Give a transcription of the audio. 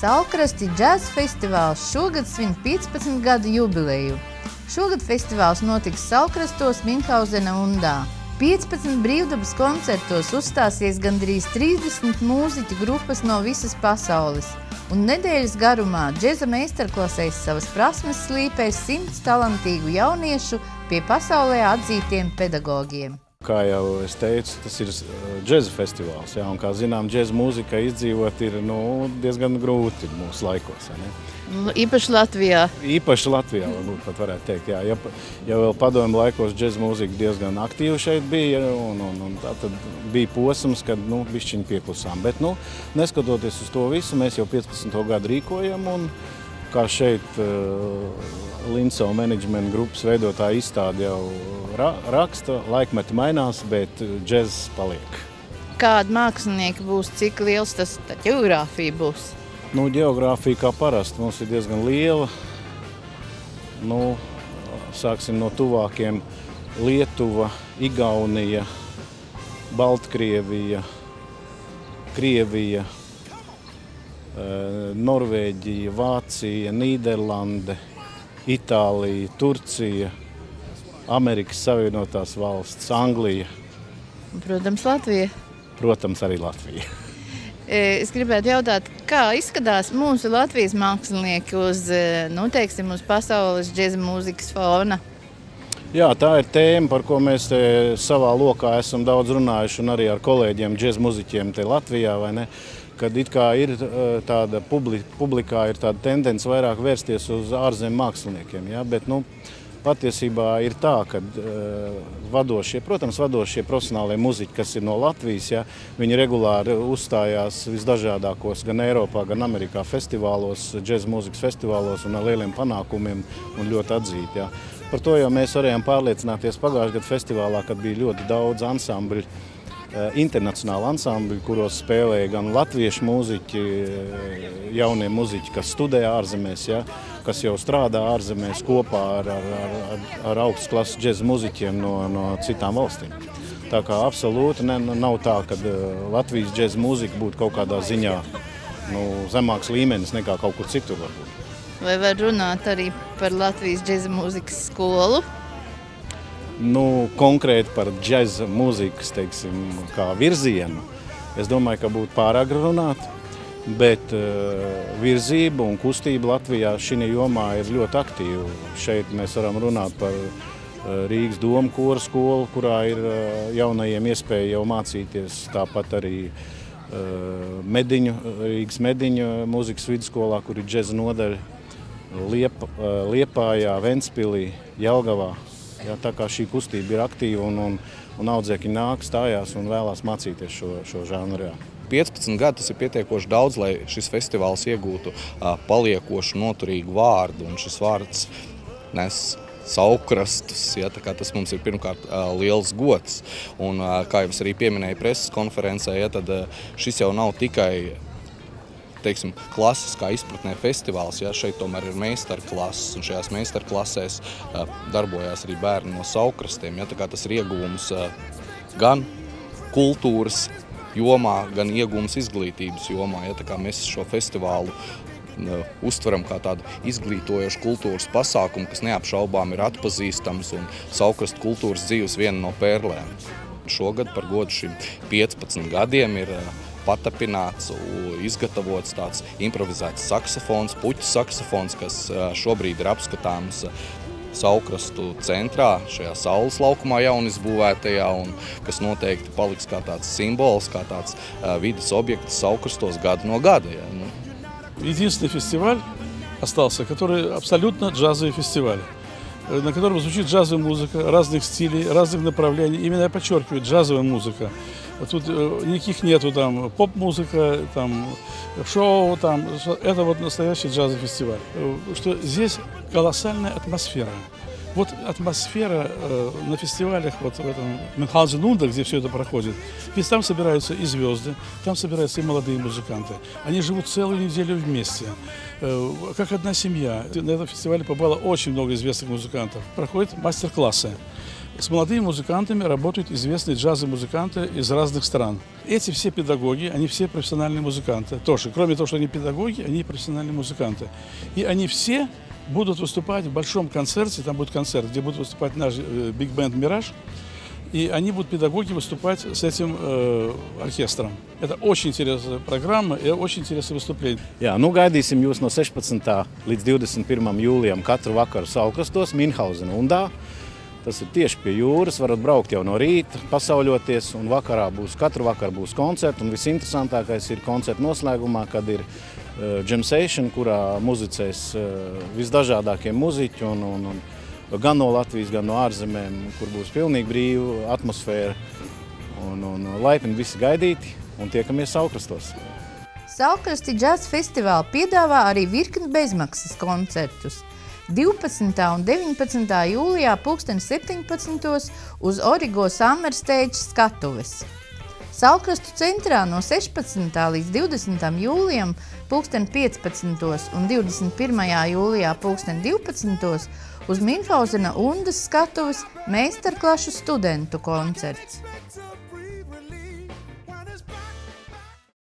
Salkrasti džaz festivāls šogad svin 15 gadu jubileju. Šogad festivāls notiks Salkrastos, Minhauzena un Dā. 15 brīvdabas koncertos uzstāsies gandrīz 30 mūziķu grupas no visas pasaules. Un nedēļas garumā džeza meistarklasēs savas prasmes slīpēs simts talantīgu jauniešu pie pasaulē atzītiem pedagogiem. Kā jau es teicu, tas ir džēza festivāls. Jā, un, kā zinām, džēza mūzika izdzīvot ir nu, diezgan grūti mūsu laikos. Nu, īpaši Latvijā. Īpaši Latvijā, varbūt pat varētu teikt. Jā. Ja, ja vēl padomju laikos džēza mūzika diezgan aktīva šeit bija, un, un, un tā tad bija posms, kad nu, bišķiņi pieklusām. Bet, nu, neskatoties uz to visu, mēs jau 15. gadu rīkojam, un kā šeit uh, Linso menedžmenta grupas veidotāja izstāde jau ra raksta, laikmeti mainās, bet džezs paliek. Kāda mākslinieka būs, cik liels tas geogrāfija būs? Nu, geogrāfija kā parasti mums ir diezgan liela. Nu, sāksim no tuvākiem Lietuva, Igaunija, Baltkrievija, Krievija, eh, Norvēģija, Vācija, Nīderlande, Itālija, Turcija, Amerikas Savienotās valsts, Anglija. Protams, Latvija. Protams, arī Latvija. E, es gribētu jautāt, kā izskatās mūsu Latvijas mākslinieki uz, e, nu, teiksim, uz pasaules džēza mūzikas fona? Jā, tā ir tēma, par ko mēs savā lokā esam daudz runājuši, un arī ar kolēģiem, džēza muziķiem te Latvijā. Kad it kā ir e, tāda publikā, ir tāda tendence vairāk vērsties uz ārzemju māksliniekiem. Ja? Bet, nu, Patiesībā ir tā, ka uh, vadošie, protams, vadošie profesionālie muzeķi, kas ir no Latvijas, ja, viņi regulāri uzstājās visdažādākos, gan Eiropā, gan Amerikā festivālos, džēza mūzikas festivālos un ar lieliem panākumiem un ļoti atzīti. Ja. Par to jau mēs varējām pārliecināties pagājušajā gadu festivālā, kad bija ļoti daudz ansambļu Eh, internacionāli ansambļi, kuros spēlēja gan latviešu mūziķi, eh, jaunie mūziķi, kas studē ārzemēs, ja, kas jau strādā ārzemēs kopā ar, ar, ar, ar augstas klases džēza mūziķiem no, no citām valstīm. Tā kā absolūti ne, nav tā, ka eh, Latvijas džēza mūzika būtu kaut kādā ziņā nu, zemāks līmenis nekā kaut kur citur varbūt. Vai var runāt arī par Latvijas džēza mūzikas skolu? Nu, konkrēti par džēza mūzikas teiksim, virzienu, es domāju, ka būtu pārāk runāt. Bet uh, virzība un kustība Latvijā šī jomā ir ļoti aktīva. Šeit mēs varam runāt par uh, Rīgas domu koru skolu, kurā ir uh, jaunajiem iespēja jau mācīties. Tāpat arī mediņu, Rīgas mediņu mūzikas vidusskolā, kur ir džeza nodaļa Liep, Liepājā, Ventspilī, Jelgavā. Jā, tā kā šī kustība ir aktīva un, un, un audzēkļi nāk, stājās un vēlās mācīties šo, šo žanru. Jā. 15 gadi tas ir pietiekoši daudz, lai šis festivāls iegūtu paliekošu, noturīgu vārdu. Un šis vārds nes saukrastus. Ja, tas mums ir pirmkārt liels gods. Un, kā jau es arī pieminēju preses konferencē, ja, tad šis jau nav tikai teiksim, klasiskā izpratnē festivāls. Ja, šeit tomēr ir meistarklases, un šajās meistarklasēs darbojās arī bērni no saukrastiem. Ja, tas ir ieguvums uh, gan kultūras jomā, gan ieguvums izglītības jomā. Ja, mēs šo festivālu uztveram kā tādu izglītojošu kultūras pasākumu, kas neapšaubām ir atpazīstams un saukrastu kultūras dzīves viena no pērlēm. Šogad par godu šim 15 gadiem ir uh, patapināts, izgatavots tāds improvizēts saksofons, puķu saksofons, kas šobrīd ir apskatāms saukrastu centrā, šajā saules laukumā jaunizbūvētajā, un kas noteikti paliks kā tāds simbols, kā tāds vidas objekts saukrastos gadu no gada. Ja, nu. Единственный фестиваль остался, который абсолютно джазовый фестиваль на котором звучит джазовая музыка разных стилей, разных направлений. Именно я подчеркиваю, джазовая музыка. Тут э, никаких нету там поп-музыка, там шоу, там это вот настоящий джазовый фестиваль. Э, что здесь колоссальная атмосфера. Вот атмосфера э, на фестивалях, вот в этом Мюнхгаузен-Унда, где все это проходит, ведь там собираются и звезды, там собираются и молодые музыканты. Они живут целую неделю вместе, э, как одна семья. На этом фестивале побывало очень много известных музыкантов. Проходят мастер-классы. С молодыми музыкантами работают известные джазовые музыканты из разных стран. Эти все педагоги, они все профессиональные музыканты. Тоже, кроме того, что они педагоги, они профессиональные музыканты. И они все будут выступать в большом концерте, там будет концерт, где будет выступать наш биг-бенд «Мираж», и они будут педагоги выступать с этим э, оркестром. Это очень интересная программа и очень интересное выступление. Jā, nu gaidīsim jūs no 16. līdz 21. jūlijam katru vakaru Salkrastos, Minhausen undā. Tas ir tieši pie jūras, varat braukt jau no rīta, pasauļoties, un vakarā būs, katru vakaru būs koncerti, un visinteresantākais ir koncerta noslēgumā, kad ir uh, jam session, kurā muzicēs uh, visdažādākie muziķi, un, un, un gan no Latvijas, gan no ārzemēm, kur būs pilnīgi brīva atmosfēra. Un, un laipni visi gaidīti un tiekamies Saukrastos. Saukrasti džaz festivāli piedāvā arī virkni bezmaksas koncertus. 12. un 19. jūlijā pulksten 17. uz Origo Summer Stage skatuves. Saukrastu centrā no 16. līdz 20. jūlijam pulksten 15. un 21. jūlijā pulksten 12. uz Minhausena undas skatuves meistarklašu studentu koncerts.